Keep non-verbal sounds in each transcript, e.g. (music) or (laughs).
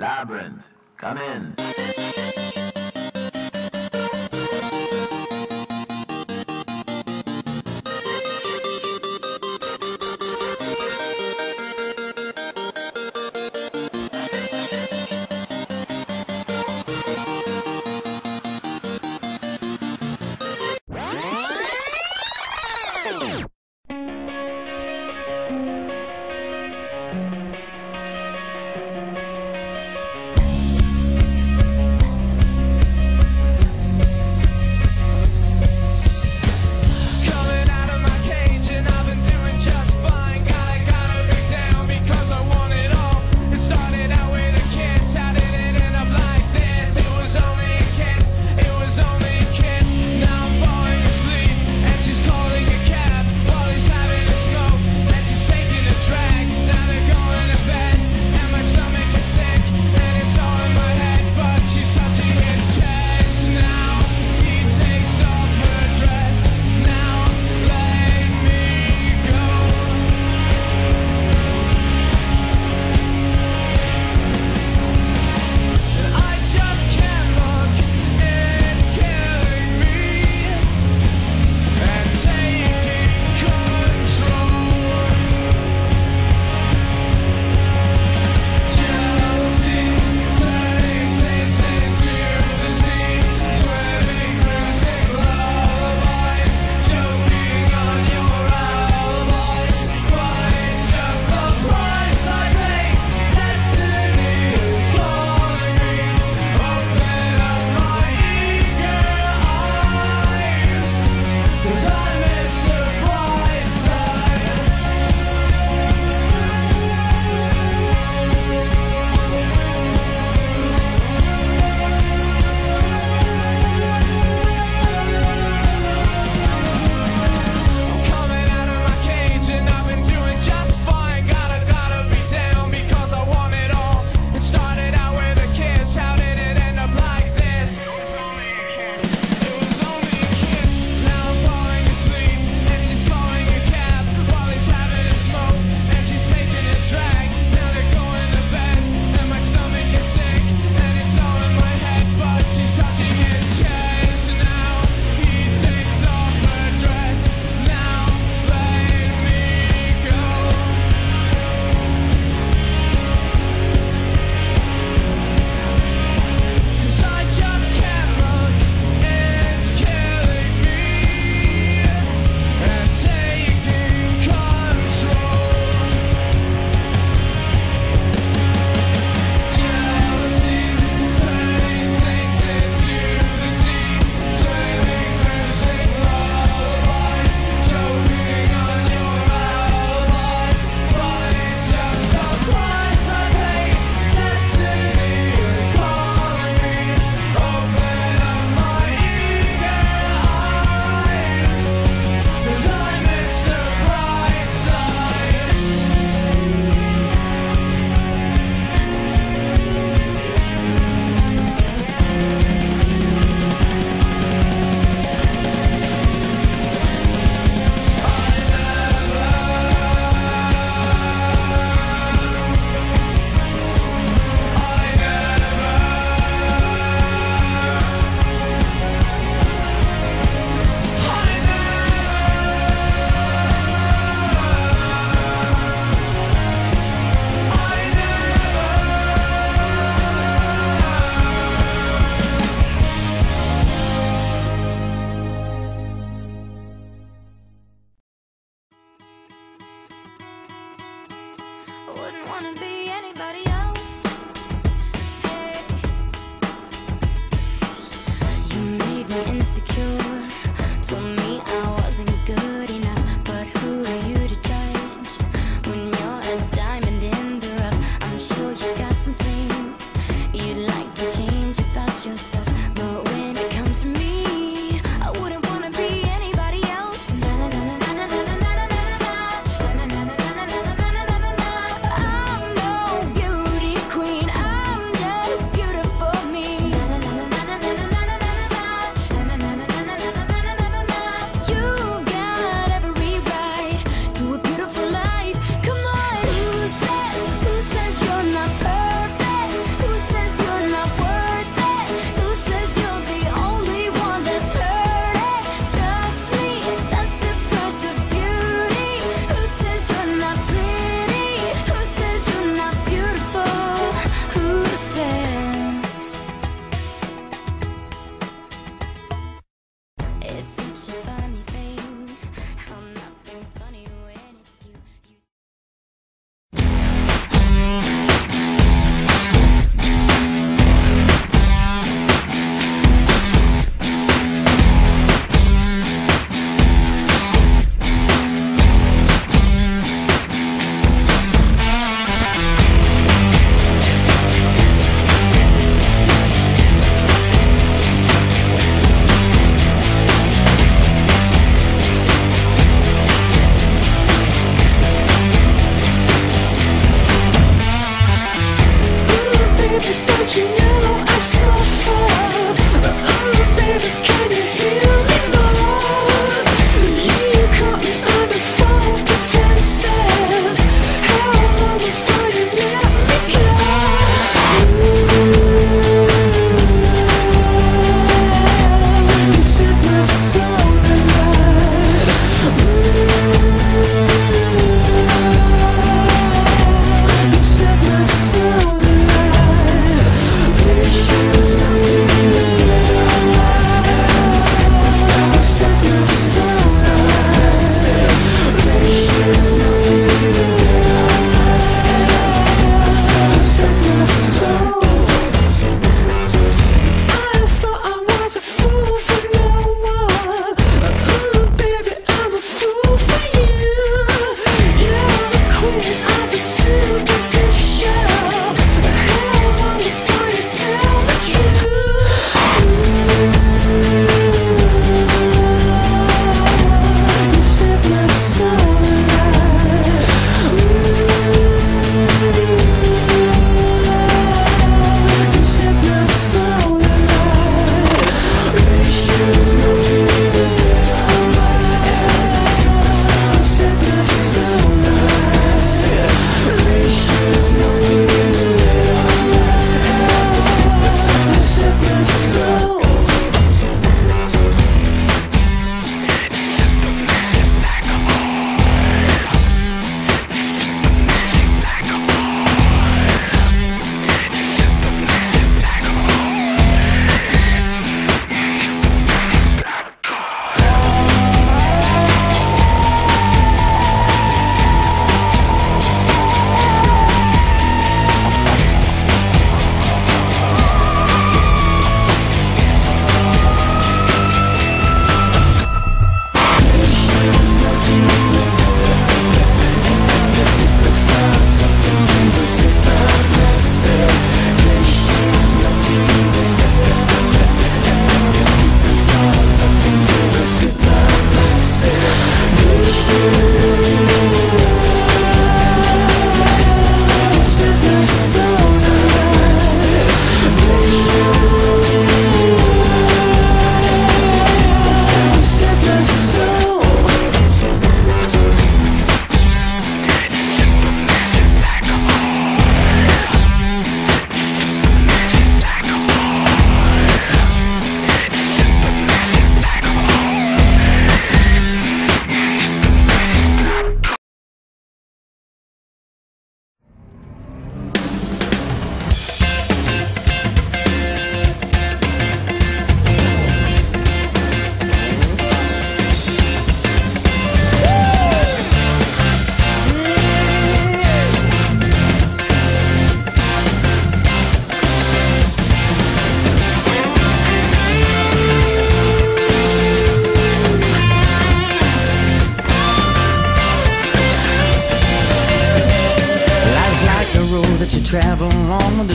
Labrinth, come in. some things.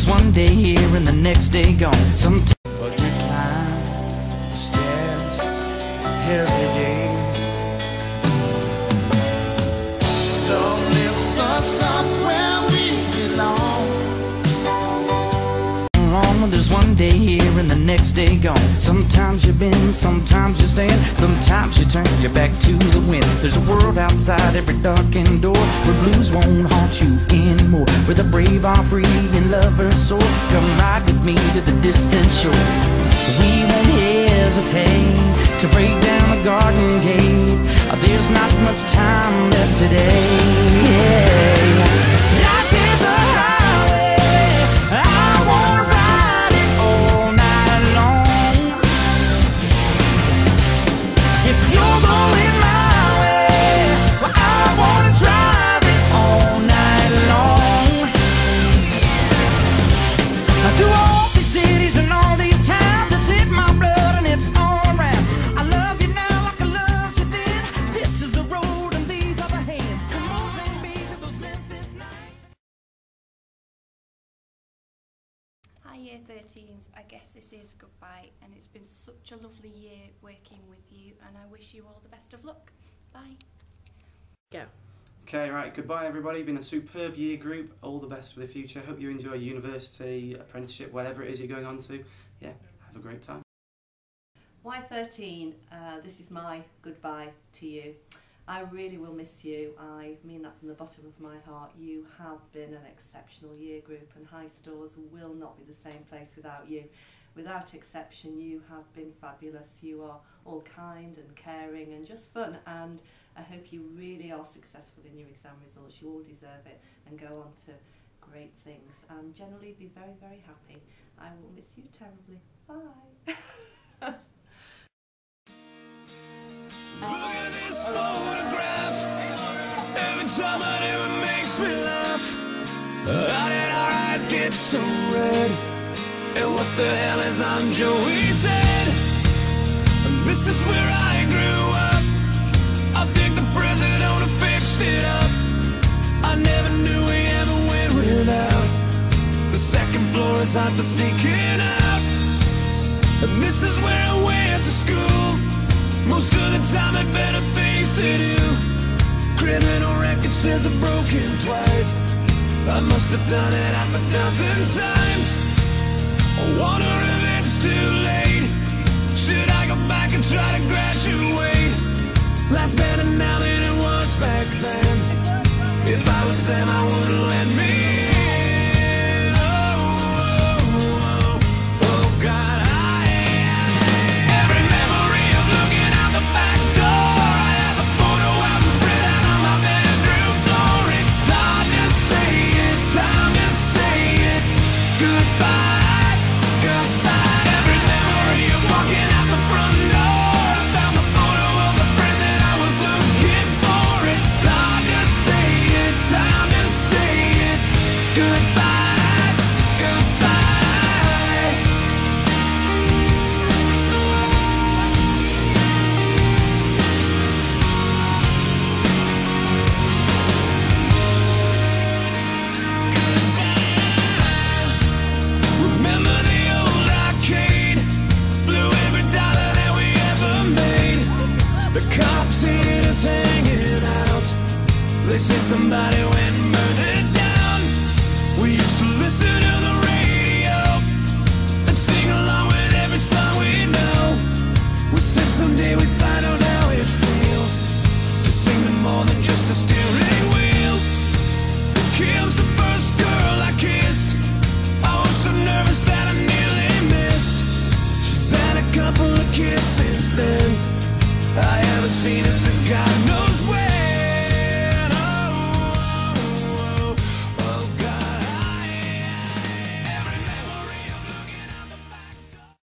There's one day here and the next day gone. Sometimes But we climb stairs every day. Love lifts us up where we belong. long, there's one day here and the next day gone. Sometimes you bend, sometimes you stand, sometimes you turn your back to the wind. There's a world outside every darkened door where blues won't haunt you. Where the brave are free and lovers soar. Come ride with me to the distant shore. We won't hesitate to break down the garden gate. There's not much time left today. Life such a lovely year working with you and I wish you all the best of luck. Bye. Go. Okay, right. Goodbye, everybody. Been a superb year group. All the best for the future. Hope you enjoy university, apprenticeship, whatever it is you're going on to. Yeah, have a great time. Y13, uh, this is my goodbye to you. I really will miss you. I mean that from the bottom of my heart. You have been an exceptional year group, and High Storrs will not be the same place without you. Without exception, you have been fabulous. You are all kind and caring and just fun, and I hope you really are successful in your exam results. You all deserve it and go on to great things and generally be very, very happy. I will miss you terribly. Bye. (laughs) Look at this photograph. Every time I do, it makes me laugh. How did our eyes get so red? The hell is on Joey's said, This is where I grew up. I think the president fixed it up. I never knew we ever went without. The second floor is hot for sneaking out. And this is where I went to school. Most of the time had better things to do. Criminal record says I've broken twice. I must have done it half a dozen times. I wonder if it's too late. Should I go back and try to graduate? Life's better now than it was back then. If I was them, I would've let me say we